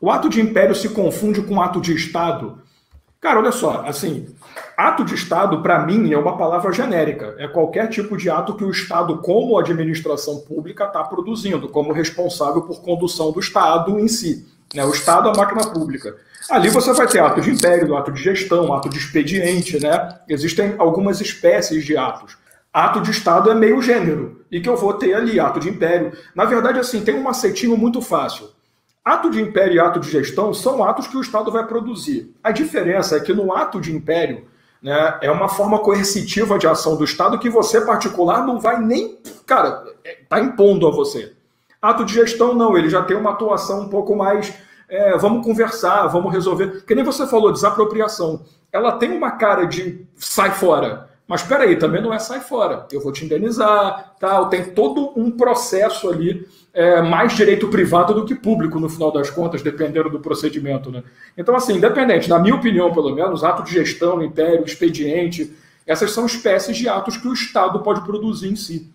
O ato de império se confunde com ato de Estado. Cara, olha só, assim, ato de Estado, para mim, é uma palavra genérica. É qualquer tipo de ato que o Estado, como administração pública, está produzindo, como responsável por condução do Estado em si. Né? O Estado é a máquina pública. Ali você vai ter ato de império, ato de gestão, ato de expediente, né? Existem algumas espécies de atos. Ato de Estado é meio gênero, e que eu vou ter ali, ato de império. Na verdade, assim, tem um macetinho muito fácil. Ato de império e ato de gestão são atos que o Estado vai produzir. A diferença é que no ato de império né, é uma forma coercitiva de ação do Estado que você, particular, não vai nem. Cara, está impondo a você. Ato de gestão, não, ele já tem uma atuação um pouco mais. É, vamos conversar, vamos resolver. Que nem você falou, desapropriação. Ela tem uma cara de sai fora. Mas espera aí, também não é sai fora. Eu vou te indenizar, tal. Tem todo um processo ali, é, mais direito privado do que público, no final das contas, dependendo do procedimento. Né? Então, assim, independente, na minha opinião, pelo menos, ato de gestão, império, expediente, essas são espécies de atos que o Estado pode produzir em si.